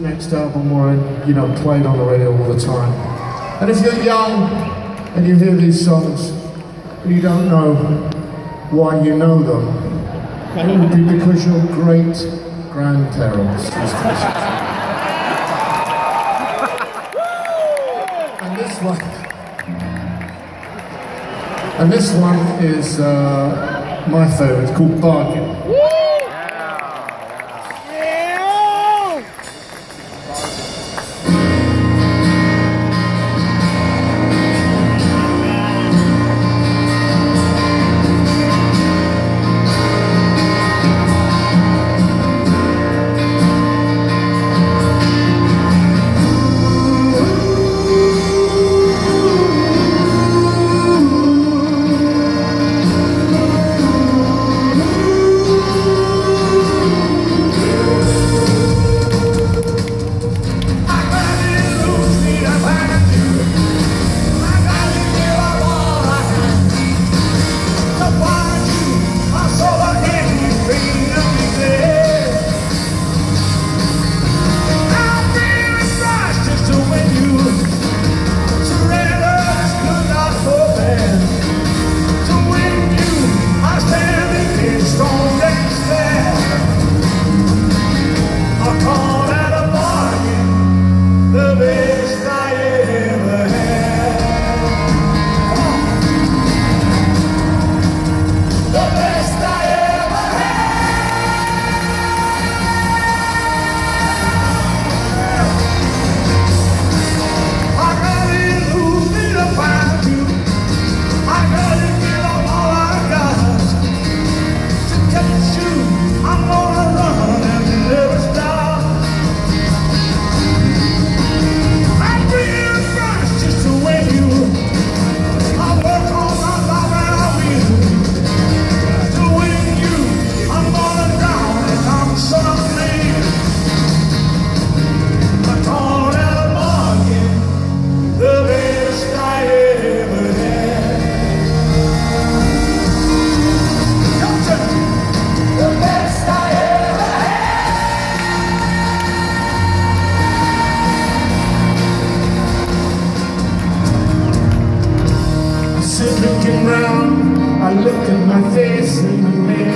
next album were, you know, played on the radio all the time. And if you're young and you hear these songs and you don't know why you know them, it would be because your great grandparents used to listen to them. And this one, and this one is uh, my favourite. It's called Bargain. I look at my face in the mirror.